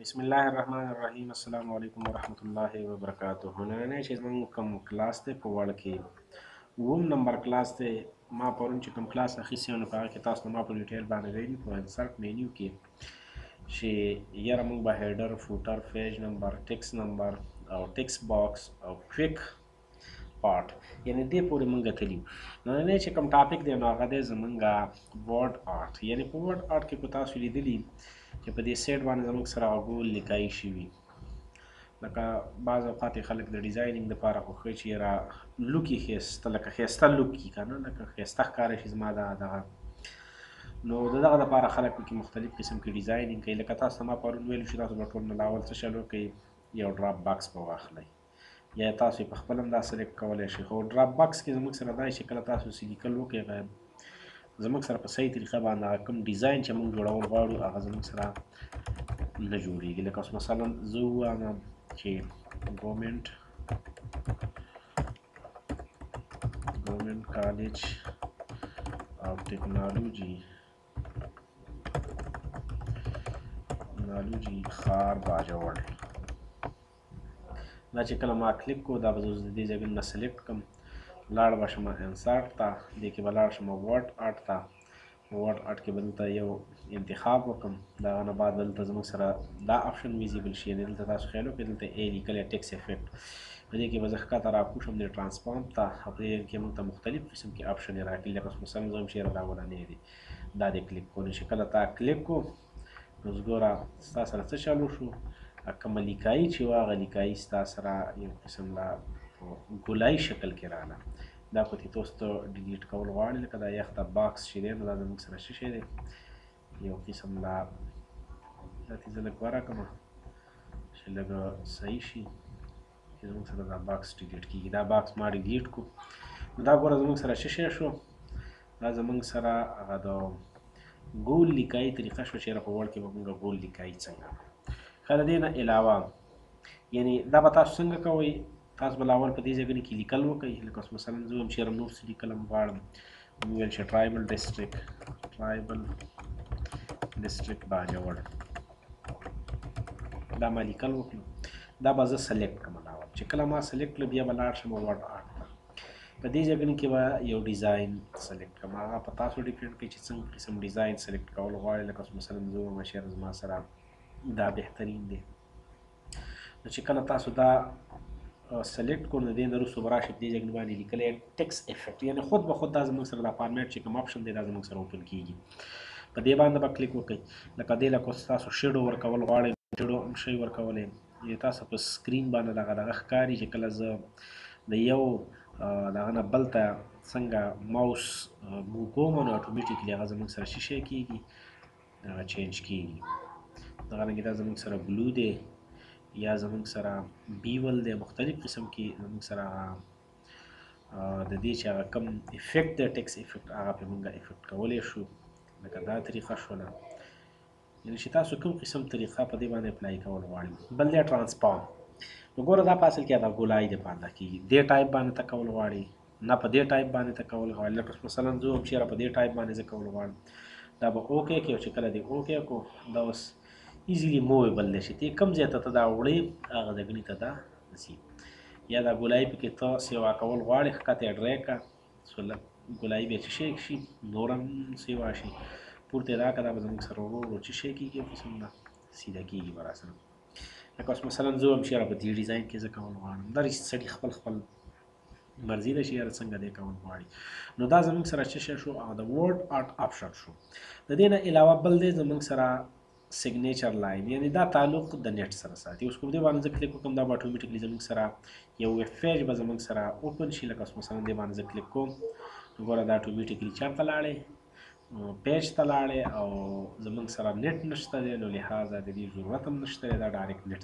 بسم الله الرحمن الرحیم السلام علیکم ورحمت الله وبرکاته نننې چې موږ کوم کلاس ته په وړ کې ووم نمبر کلاس ته ما پرون چې کوم کلاس اخیستی نو په هغه کې تاسو ما په ډیټیل باندې ویلي په انسرټ مینیو کې چې یاره موږ به هیډر فوټر پیج نمبر ټیکس نمبر او ټیکس باکس او کویک آرټ یعنی دې پورې مونږ کلی یو نننې چې کوم ټاپک دی نو هغه دی زمونږ ورډ آرټ یعنی په ورډ آرټ کې کو تاسو لیدلی چې په دې سیټ باندې زمونږ سره هغه ګول لیکای شوي لکه بعض اوقات خلک د ډیزاینینګ لپاره خوښوي چې را لوکي ښایسته لکه ښایسته لوک کي که نه لکه ښایسته ښکاره شي زما دا دغه نو د دغه لپاره خلک پکې مختلف قسم کې ډیزاینینګ کوي لکه تاسو ته ما پرون ویل چې تاسو به ټول نه لاول څه شی لوکئ یو ډراپ باکس به واخلئ یا یې تاسو یې په خپل هم دا سلیکټ کولای شئ خو ډراپ باکس کې زموږ سره دا چې کله تاسو سی لیکل وکړئ زموږ سره په صحیح طریقه باندې هغه کوم ډیزاین چې موږ جوړول غواړو هغه زموږ سره نه جوړیږي لکه اوس مثلا زه وایم چې ګورنمنت ګورنمنت کالج او ټیکنالوژي ټیکنالوژي خار باجوړ دا چې کله ما کلیک کو دا به زه اوس د دې ځای نومونه سلیکټ کم لاړ به شم انسرټ ته دې کې به لاړ شم ورډ ارټ ته ورډ ارټ کې به دلته یو انتخاب وکم دا نه بعد دلته زموږ سره دا آپشن ویزیبل شي یعنی دلته تاسو خیال وکړئ دلته ای لیکل ټیکس افیکټ په دې کې به زه ښکته راکوشم د ټرانسفارم ته او په دې کې موږ ته مختلف قسم کې آپشنې راکړي لکه مثلا زه هم چېرې دا ورانې دي دا دې کلیک کو نو چې کله تا کلیک کو نو زګوره ستا سره څه چالو شو کومه لیکایي چې وه هغه لیکایي ستا سره یو قسم لا په ګولایي شکل کې رااله دا خو ته تاسو ته ډیلیټ کول غواړي لکه دا یخته باکس چې دی نو دا زموږ سره څه شی دی یو قسم لا دا ته زه لږ وراکم چې لږ صحیح شي چې زموږ سره دا باکس ډیلیټ کیږي دا باکس ما ډیلیټ کو نو دا ګوره زموږ سره څه شی شو دا زموږ سره هغه د ګول لیکای طریقه شو چې په وړ کې به موږ ګول لیکای څنګه خل دې نه علاوه یعنی دا به تاسو څنګه کوئ تاسو به لاول په دې ځای کې لیکل وکړئ لکه مثلا زه هم چیرې نور څه لیکلم غواړم ویل چې ټرایبل ډیسټریکټ ټرایبل ډیسټریکټ باجوړ دا ما لیکل وکړو دا به زه سلیکټ کړم دا وخت چې کله ما سلیکټ کړ بیا به لاړ شم ورډ آرټ ته په دې ځای کې به یو ډیزاین سلیکټ کړم هغه په تاسو ډیپینډ کوي چې څنګه قسم ډیزاین سلیکټ کول غواړئ لکه مثلا زه وایم چې زما سره دا بهترین دی نو چې کله تاسو دا سلیکټ کو نو دې نه وروسته به راشي دې ځای کې باندې لیکلی ټیکس افیکټ یعنې خود به خود دا زموږ سره دا فارمیټ چې کوم اپشن دی دا زموږ سره اوپن کېږي په دې باندې به کلیک وکړئ لکه دې لکه تاسو شیډو ورکول غواړئ شیډو هم شی ورکولی تاسو په سکرین باندې دغه دغه ښکاري چې کله زه د یو دغه نه بل ته څنګه ماوس موو کوم نو اټومیټیکلی هغه زموږ سره شي شی کېږي هغه چینج کیږي دا رنګ دا زموږ سره بلو دی یا زموږ سره بیول دی مختلف قسم کې زموږ سره د دې چې هغه کم افیکټ د ټیکس افیکټ هغه په موږ افیکټ کولای شو لکه دا طریقه شوله یعنی چې تاسو کوم قسم طریقه په دې باندې اپلای کول غواړئ بل دا ترانسفارم وګوره دا په اصل کې دا ګولای د پاندا کې دې ټایپ باندې تکول غواړي نه په دې ټایپ باندې ته کول غواړي لکه مثلا زه هم چیرې په دې ټایپ باندې زه کول غواړم دا به اوکې کې چې کله دې اوکې کو دا اوس ایزیلی موویبل دی چې ته کوم ځای ته ته دا وړې هغه ځای ته دا ځي یا دا ګولایي پکې ته سیوا کول غواړې ښکته یې ډرای کړه څو ګولایي بیا چې شی شي نور هم سیوا شي پورته دا که دا به زموږ سره ورو ورو چې شی کېږي او پسې دا سیده کېږي به راسره لکه اوس مثلا زه هم چې په دې ډیزاین کې زه کول غواړم دا سړي خپل خپل مرضی د شیئر څنګه دی کول غواړي نو دا زموږ سره چې شو او د ورډ آرټ آپشن شو د دې نه علاوه بل دی زموږ سره سیګنیچر لاین یعنی دا تعلق د نیټ سره ساتي اوس کوم دی باندې زه کلیک وکم دا به اتوماتیکلی زموږ سره یو ویب پیج به زموږ سره اوپن شي لکه مثلا دی باندې زه کلیک کوم ګوره دا اتوماتیکلی چرته لاړې پیج ته لاړې او زموږ سره نیټ نشته دی نو لهدا د دې ضرورت هم نشته دا ډایرکټ نیټ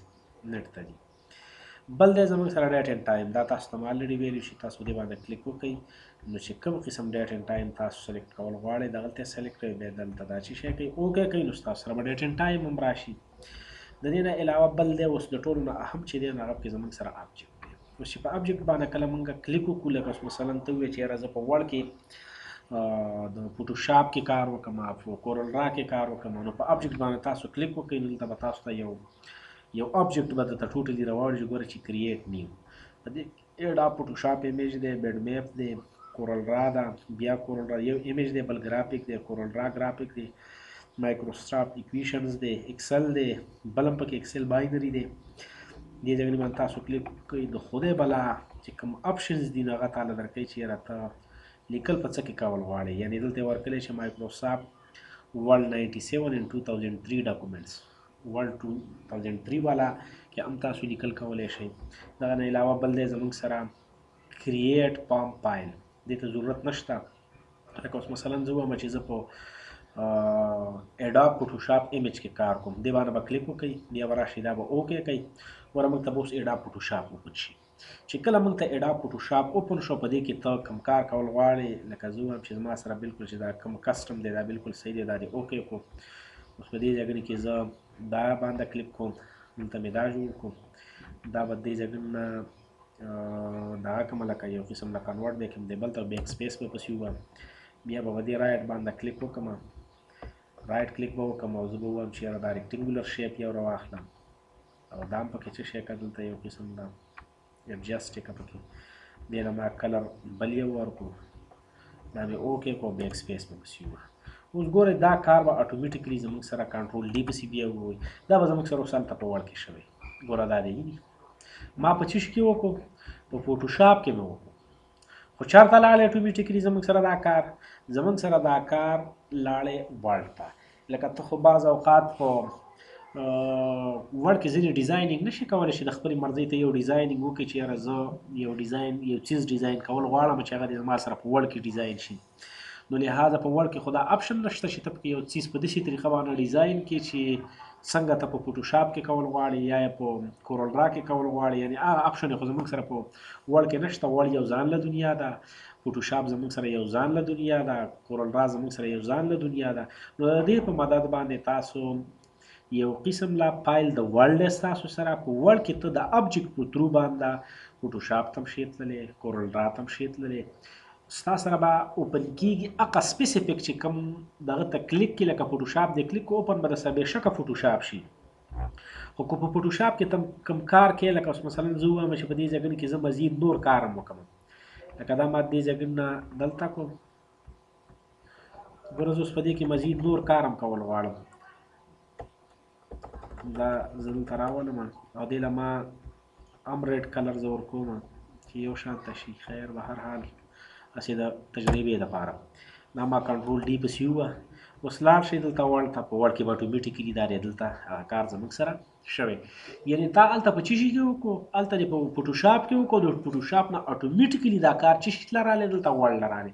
نیټ ته دی بل دی زموږ سره ډیټ اینډ ټایم دا تاسو ته ما الریډي ویلی شي تاسو دې باندې کلیک وکړئ نو چې کوم قسم ډیټ اینډ ټایم تاسو سلیکټ کول غواړئ دغلته سلیکټ کړئ بیا دلته دا چې شي کوي اوکې کوي نو تاسو سره به ډیټ اینډ ټایم هم راشي د دې نه علاوه بل دی اوس د ټولو نه اهم چې دی نو هغه کې زموږ سره ابجیکټ دی اوس چې په ابجیکټ باندې کله موږ کلیک وکړو لکه مثلا ته وایې چې راځه په وړ کې د فوټوشاپ کې کار وکم په کورل را کې کار وکم نو په ابجیکټ باندې تاسو کلیک وکړئ دلته به تاسو ته یو یو آبجیکټ به درته ټوټلي راواړي چې ګوره چې کریټ نیو په دې ایډ اپ فوټوشاپ ایمیج دی بیډ میپ دی کورل را ده بیا کورل را یو ایمیج دی بل ګرافیک دی کورل را ګرافیک دی مایکروسافټ ایکویشنز دی ایکسل دی بل هم پکې ایکسل باینری دی دې ځای باندې تاسو کلیک کوئ د خدای بلا چې کوم اپشنز دي نو هغه تعالی درکوي چې یاره ته لیکل په څه کې کول غواړې یعنې دلته ورکړی چې مایکروسافټ ورلډ 97 ان 2003 ډاکومنټس ورلډ 2003 والا کې هم تاسو لیکل کولای شئ دغه نه علاوه بل دی زموږ سره کریټ پام پایل دې ته ضرورت نشته لکه اوس مثلا زه وایم چې زه په اډاب فوټوشاپ ایمیج کې کار کوم دی باندې به کلیک وکړئ بیا به راشي دا به اوکې کوي ګوره موږ ته به اوس اډاب فوټوشاپ اوپن شي چې کله مونږ ته اډاب فوټوشاپ اوپن شو په دې کې ته کوم کار کول غواړې لکه زه وایم چې زما سره بالکل چې دا کوم کسټم دی دا بالکل صحیح دی دا دی اوکې کو اوس په دې ځای کې زه دا باندې کلیک کوم دلته مې دا جوړ کو دا به دې ځای دا کوم لکه یو قسم لکه کنورټ دی کوم دی بل ته بیک سپیس په پسې وم بیا به دې رائټ باندې کلیک وکم رائټ کلیک به وکم او زه به وایم چې دا ریکټینګولر شیپ یو راواخلم او دام پکې څه شي کا دلته یو قسم دا ایڈجسټ کا پکې دینه ما کلر بل یو ورکو دا به اوکې کو بیک سپیس مې پسې و اوس ګوره دا کار به اتوماتیکلی زموږ سره کنټرول دی پسې بیا ووي دا به زموږ سره اوس هلته په وړ کې شوی ګوره دا دی ما په چیش کې وکړو په فوټوشاپ کې مې وکړو خو چرته لاړې ټوبي ټکري زموږ سره دا کار زموږ سره دا کار لاړې ورته لکه ته خو بعض اوقات په وړ کې ځینې ډیزاینینګ نشي کولای شي د خپل مرضی ته یو ډیزاینینګ وکړي چې یاره زه یو ډیزاین یو چیز ډیزاین کول غواړم چې هغه د ما سره په وړ کې ډیزاین شي نو لهذا په وړ کې خدا اپشن نشته چې ته پکې یو څیز په داسې طریقه باندې ډیزاین کې چې څنګه ته په فوټوشاپ کې کول غواړي یا په کورل را کې کول غواړي یعنی هغه اپشن خو زموږ سره په وړ کې نشته وړ یو ځان له دنیا ده فوټوشاپ زموږ سره یو ځان له دنیا ده کورل را زموږ سره یو ځان له دنیا ده نو د دې په مدد باندې تاسو یو قسم لا پایل د وړ دی ستاسو سره په وړ کې ته د ابجیکټ په ترو باندې فوټوشاپ تم شي تللی کورل را تم شي تللی ستا سره به اوپن کیږي اقا سپیسیفیک چې کوم دغه ته کلیک کې لکه فوټوشاپ دی کلیک کو اوپن به د سبې شکه فوټوشاپ شي خو کو په فوټوشاپ کې تم کم کار کې لکه اوس مثلا زه وایم چې په دې ځګن کې زه مزید نور کارم وکم لکه دا ما دې ځګن نه دلته کو ګوره زه اوس په دې کې مزید نور کار هم کول غواړم دا زه دلته راولم او دې له ما هم ریډ کلر زه ورکوم چې یو شان ته شي خیر به هر حال هسې د تجربې دپاره دا ما کنټرول ډي پسې ووه اوس لاړ شئ دلته وړ ته په وړ کې به اټومیټیکلي دا دی دلته هغه کار زموږ سره شوی یعنی تا الته په چی شي کې وکړو الته دې په فوټوشاپ کې وکړو د فوټوشاپ نه اتوماتیکلی دا کار چی شي لراله دلته وړ لراله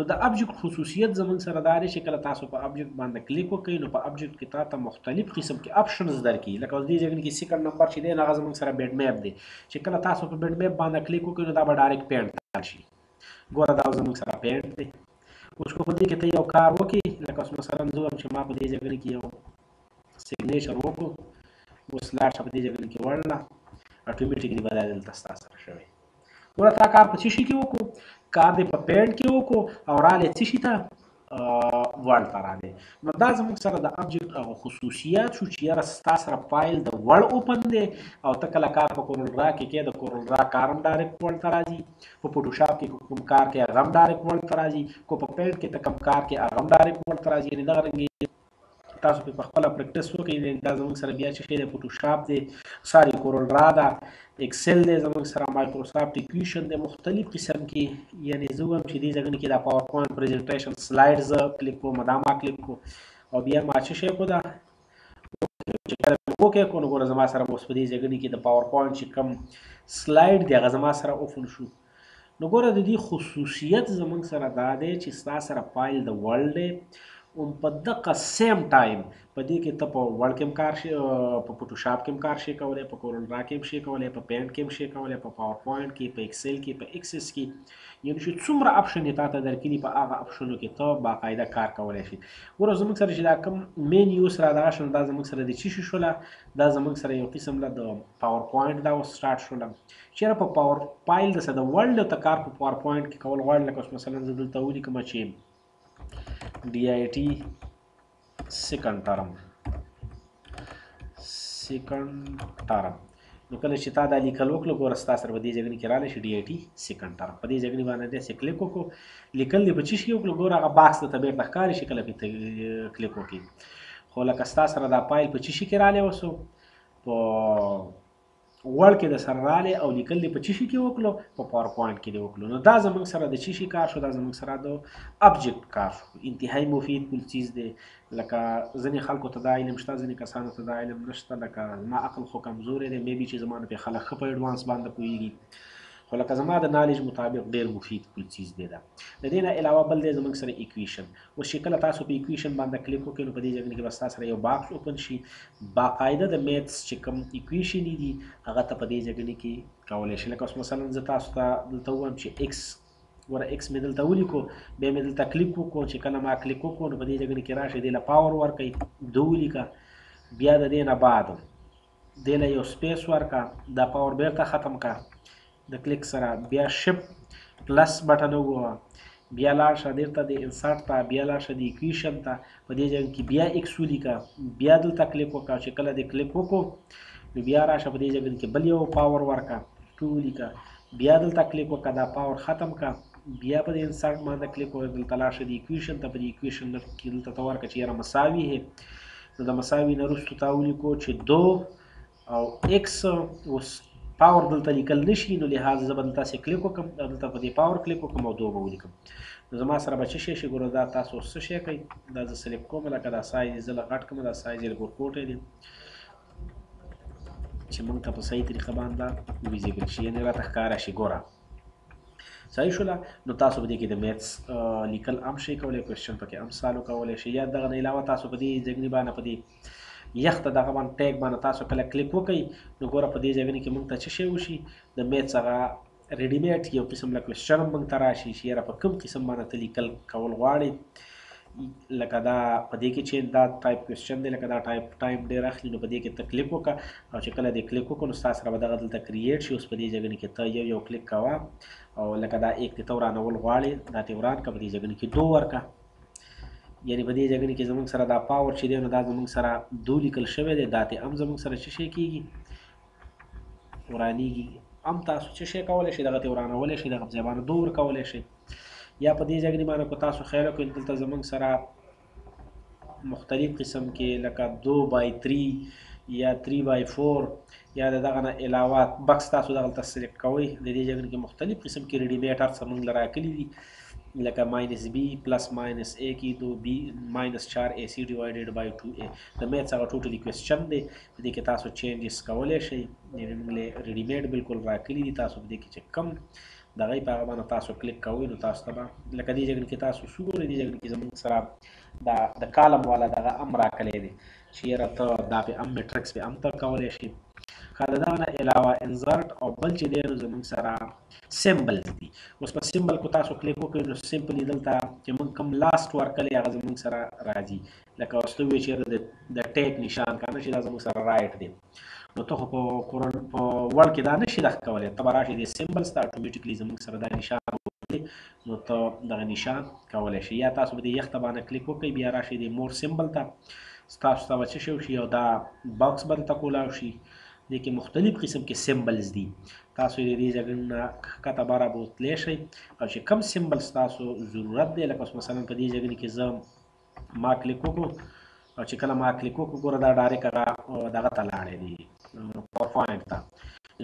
نو د ابجیکټ خصوصیت زمون سره دا دی چې کله تاسو په ابجیکټ باندې کلیک وکړئ نو په ابجیکټ کې تاسو مختلف قسم کې اپشنز درکې لکه اوس دې ځګن کې سیکنډ نمبر چې دی هغه زمون سره بیډ میپ دی چې کله تاسو په بیډ میپ باندې کلیک وکړئ نو دا به ډایرکټ پینټ تل شي ګوره دا زمون سره پینټ دی اوس کو په دې کې ته یو کار وکړي لکه اوس مثلا زه وایم چې ما په دې ځګن کې یو سیګنیچر وکړو اوس لاړ شه په دې جګړه کې وړله اټومیټیکلی به دا دلته ستا سره شوی ګوره تا کار په څه شي کې وکړو کار دې په پینټ کې وکړو او رالی څه شي ته وړ ته رالی نو دا زموږ سره د ابجیکټ هغه خصوصیات شو چې یاره ستا سره فایل د وړ اوپن دی او ته کله کار په کورل را کې کې د کورل را کار هم ډایرکټ وړ ته راځي په فوټوشاپ کې کوم کار کې هغه هم ډایرکټ وړ ته راځي کو په پینټ کې ته کوم کار کې هغه هم ډایرکټ وړ ته راځي یعنې دغه رنګې تاسو په خپل پریکټس وکړئ دا زموږ سره بیا چې خېره فوټوشاپ دی ساری کورل را ده ایکسل دی زموږ سره مایکروسافټ ایکویشن دی مختلف قسم کې یعنی زه هم چې دې ځګن کې دا پاور پوینټ پریزنټیشن سلایډز کلیک کوم دا ما کلیک کو او بیا ما چې شي کو دا چې کله اوکې کو نو ګوره زما سره اوس په دې ځګن کې د پاور پوینټ چې کم سلایډ دی هغه زما سره اوفل شو نو ګوره د دې خصوصیت زمونږ سره دا دی چې ستا سره فایل د وړ دی هم په دغه سیم ټایم په دې کې ته په وړ کې هم کار شي په فوټوشاپ کې هم کار شي کولی په کورل ډرا کې هم شي کولی په پینټ کې هم شي کولی په پاور پوینټ کې په ایکسل کې په ایکسس کې یعنې چې څومره اپشن یې تا ته درکړي په هغه اپشنو کې ته باقاعده کار کولی شي ګوره زموږ سره چې دا کوم مین یو سره دغه شول دا زموږ سره د چی شي شوله دا زموږ سره یو قسم له د پاور پوینټ دا اوس سټارټ شوله چیرې په پاور فایل د ساده ورلډ ته کار په پاور پوینټ کې کول غواړي لکه اوس مثلا زه دلته ولیکم چې ډي آی ټي سیکنډ ټرم سیکنډ ټرم نو کله چې تا دا لیکل وکړو ګوره ستا سره به دې ځای کې رالی شي ډي آی ټي سیکنډ ټرم په دې ځای کې باندې داسې کلیک وکړو لیکل دې په چی شي وکړو ګوره هغه باکس ته بیرته ښکاري شي کله پې کلیک وکړي خو لکه ستا سره دا فایل په چی شي کې رالی اوسو په وړ کې د سر رالی او لیکل دې په چی شي کې وکړو په پاور پوینټ کې دې وکړو نو دا زمونږ سره د چی شي کار شو دا زمونږ سره د ابجیکټ کار شو انتهایی مفید کل چیز دی لکه ځنې خلکو ته دا علم شته ځنې کسانو ته دا علم نشته لکه ما عقل خو کمزوری دی مې بي چې زما نه په خلک ښه په ایډوانس باندې پوهیږي خو لکه زما د نالج مطابق ډیر مفید کل چیز دی دا د دې نه علاوه بل دی زمونږ سره ایکویشن اوس چې کله تاسو په ایکویشن باندې کلیک وکړئ نو په دې ځای کې به تاسو سره یو باکس اوپن شي باقاعده د میتس چې کوم ایکویشن دي هغه ته په دې ځای کې کولای شئ لکه اوس مثلا زه تاسو ته دلته وایم چې ایکس ګوره ایکس مې دلته ولیکو بیا مې دلته کلیک وکړو چې کله ما کلیک وکړو نو په دې ځای کې راشي دې له پاور ورکړئ دوه ولیکه بیا د دې نه بعد دې له یو سپیس ورکا دا پاور بیرته ختم کا د کلیک سره بیا شپ پلس بټن وګوره بیا لاړ شه دلته د انسرټ ته بیا لاړ شه د ایکویشن ته په دې ځای کې بیا ایکس ولیکه بیا دلته کلیک وکړه چې کله دې کلیک وکړو نو بیا راشه په دې ځای کې بل یو پاور ورکړه ټو ولیکه بیا دلته کلیک وکړه دا پاور ختم کا بیا په دې انسرټ باندې کلیک وکړه دلته لاړ شه د ایکویشن ته په دې ایکویشن کې دلته ته ورکړه چې یاره مساوي هي نو د مساوي نه رستو تا ولیکو چې دو او ایکس اوس پاور دلته لیکل نشي نو لهدا زه به دلته سې کلیک وکم دلته په دې پاور کلیک وکم او دو به ولیکم نو زما سره به چې شي شي ګوره دا تاسو څه شي کوي دا زه سلیکټ کوم لکه دا سایز زه له غټ کوم دا سایز یې ګور کوټه دي چې مونږ ته په صحیح طریقه باندې ویزیبل شي یعنی راته ښکارا شي ګوره صحیح شولا نو تاسو به دې کې د میتس لیکل هم شي کولای کوېشن پکې هم سالو کولای شي یا دغه نه علاوه تاسو په دې ځګنی باندې په دې یخته دغه باندې ټیګ باندې تاسو کله کلیک وکړئ نو ګوره په دې ځګنی کې مونږ ته څه شی وشي د میتس هغه ریډی میټ یو قسم له کوېشن مونږ ته راشي چې یاره په کوم قسم باندې ته لیکل کول غواړي لکه دا په دې کې چې دا ټایپ کوېسچن دی لکه دا ټایپ ټایم ډېر اخلي نو په دې کې ته کلیک وکړه او چې کله دې کلیک وکړو نو ستا سره به دغه دلته کریټ شي اوس په دې جګړې کې ته یو یو کلیک کوه او لکه دا ایک دې ته ورانول غواړې دا دې وران کړه په دې جګړې کې دو ورکړه یعنی په دې جګړه کې زمونږ سره دا پاور چې دی نو دا زمونږ سره دو لیکل شوی دی دا ته هم زمونږ سره چې شي کیږي ورانیږي هم تاسو څه شي کولای شي دغه ته ورانول شي دغه ځای باندې دور کولای شي یا په دې ځای کې باندې کو تاسو خیال کوئ دلته زمونږ سره مختلف قسم کې لکه 2 بای 3 یا 3 بای 4 یا دغه نه علاوه بکس تاسو دغه ته سلیکټ کوئ د دې ځای کې مختلف قسم کې ریډي میټ هر څه مونږ لرا کلی دي لکه ماینس بی پلس ماینس ا کی دو بی ماینس 4 ای سی ډیوایډډ بای 2 ای د میتھ هغه ټوټلی کوېسچن دی په دې کې تاسو چینجز کولی شئ یعنې موږ له ریډي میډ بالکل راکلي دي تاسو په دې کې چې کم دغه په هغه باندې تاسو کلیک کوئ نو تاسو ته به لکه دې جګړه کې تاسو شو ګورئ دې جګړه کې زموږ سره دا د کالم والا دغه ام راکلی دی چې یاره ته دا په ام میټرکس په ام ته کولی شي ښه د دغه نه علاوه انزرټ او بل چې دی نو زموږ سره سیمبلز دي اوس په سیمبل کو تاسو کلیک وکړئ نو سیمپلی دلته چې موږ کوم لاست ورکلی هغه زموږ سره راځي لکه اوس ته وی چیرې د د ټیک نشان کنه چې دا زموږ سره رائټ دی نو ته خو په کورن په ورډ کې دا نشي لخ کولای ته براشي د سیمبلز ته اتوماتیکلی زموږ سره دا نشان وګوري نو ته دغه نشان کولای شي یا تاسو به د یخ ته باندې کلیک وکړئ بیا راشي د مور سیمبل ته تاسو ته بچ شي شي او دا باکس به ته کولاو شي د کې مختلف قسم کې سیمبلز دي تاسو دې دې ځګړ نه کته بار بوتلی شي او چې کم سیمبل تاسو ضرورت دی لکه مثلا په دې ځګړ کې زه ما کلیک وکړو او چې کله ما کلیک وکړو ګوره دا ډایرک هغه دغه ته لاړې دي پاور پوینټ ته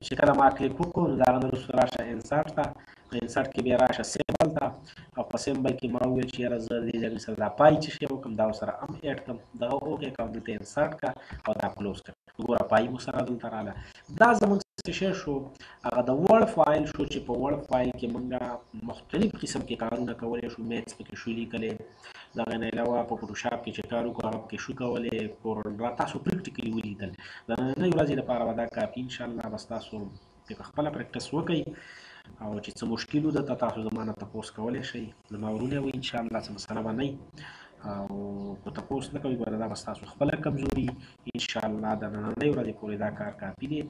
چې کله ما کلیک وکړو نو داغه نرسته راشه انسرټ ته په انسرټ کې بیا راشه سیمبل ته او په سیمبل کې ما ویل چې یاره زه دې ځای سره دا پای چې شی وکم دا سره ام اډ کم دغه اوکه کوم دلته انسرټ کا او دا کلوز کړه ګوره پای مو سره دلته رااله دا زمونږ څه شی شو هغه د وړ فایل شو چې په وړ فایل کې مونږه مختلف قسم کې کارونه کولای شو میتس پکې شو لیکلې دا غنه علاوه په فوټوشاپ کې چې کارو کو هغه پکې شو کولې کورن را تاسو پریکټیکلی ولیدل دا نه نه ورځې لپاره ودا کافي ان شاء الله بس تاسو که خپل پریکټس وکي او چې څه مشکل و دته تاسو زمانه تپوس کولای شئ زما ورونه وي ان شاء الله څه مسله به نه او کو تپوس نه کوي ګوره دا بس تاسو خپل کمزوري ان شاء الله د نننۍ ورځې پورې دا کار کافي دی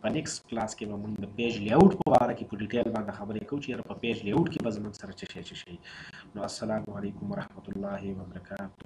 په نیکس کلاس کې به موږ د پیج لیاوټ په اړه کې په ډیټیل باندې خبرې کوو چې په پیج لیاوټ کې به زموږ سره څه شي څه شي نو السلام علیکم ورحمت الله وبرکاته